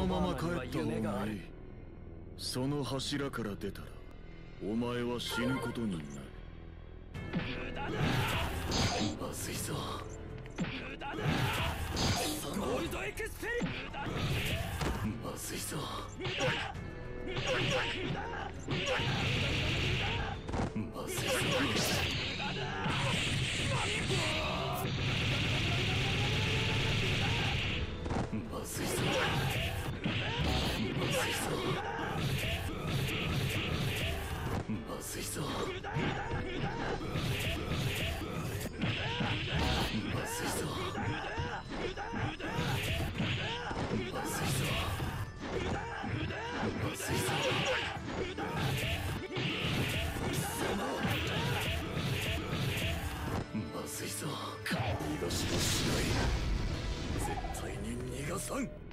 のまま帰った方がいい。その柱から出たらお前は死ぬことになる。まずいぞゴールドエクスペリまずいぞまずいぞまずいぞ。まずいぞ。まずいぞまずいぞまずいぞまずいぞ逃がしもしない絶対に逃がさん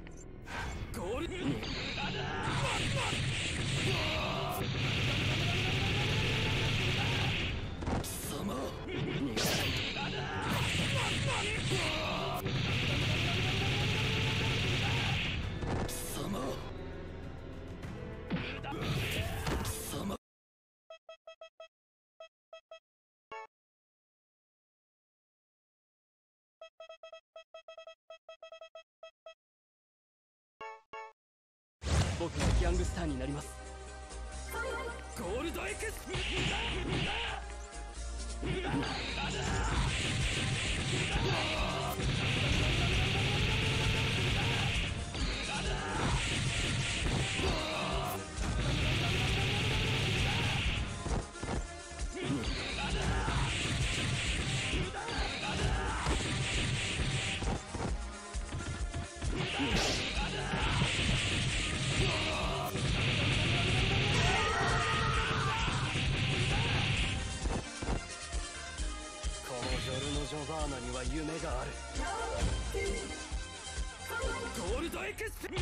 僕がギャングスターになります。ゴールドエクス Yeah. ゴールドエクスペこ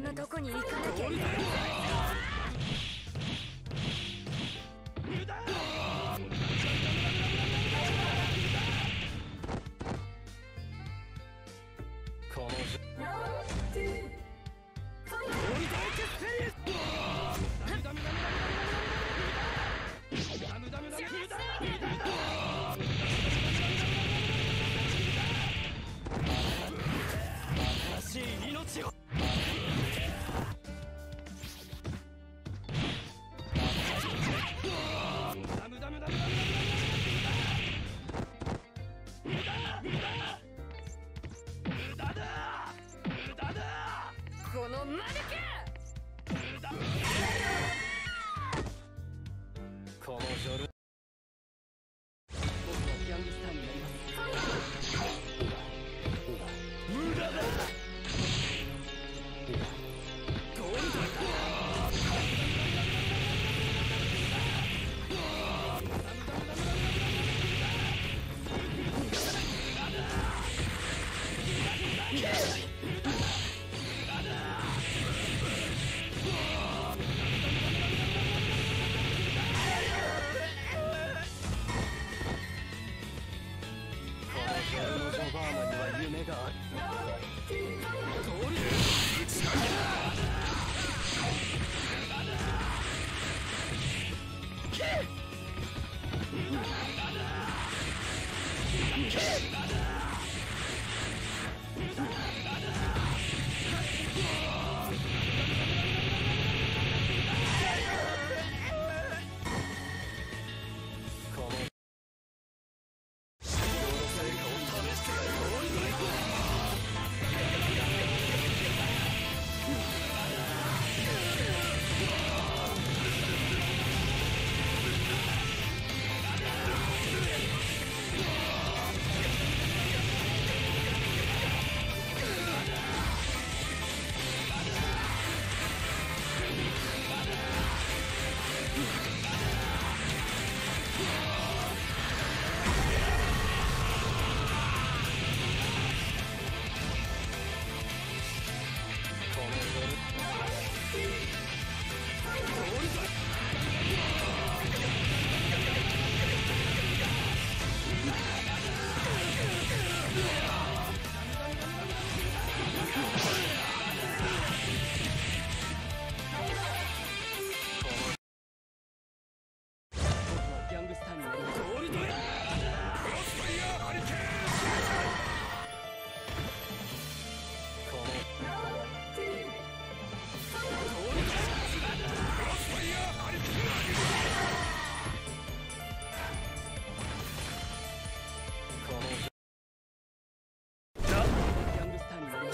んなとこに行かなきゃ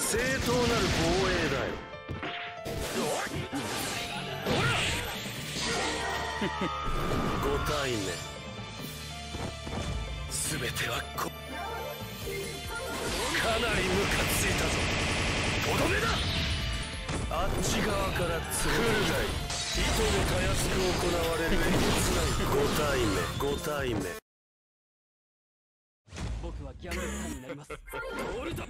正当なる防衛だよ。ご対面。全てはこかなりムカついたぞ。とどめだ！あっち側からつるがいいともたやすく行われる。え げつないご対面。ご対面。僕はギャングスターになります。ゴールドゴ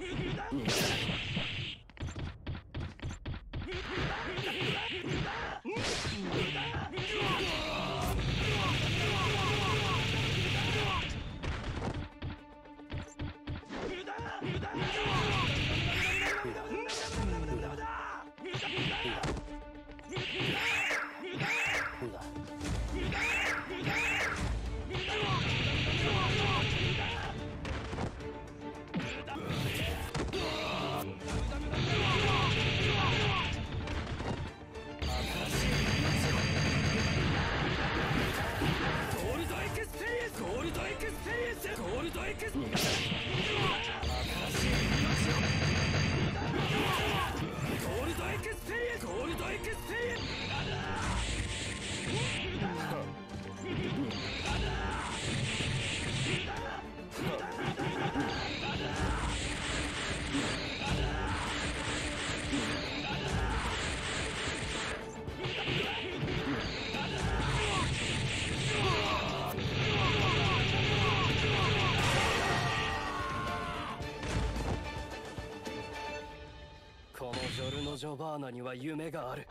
このジョルノ・ジョバーナには夢がある。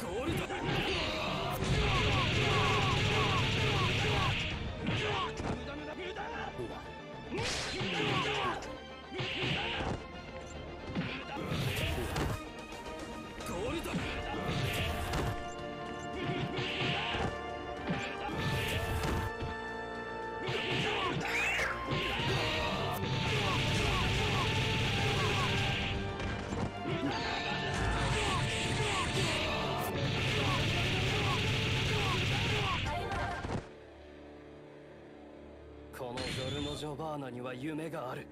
ゴールドだ。バーナには夢がある。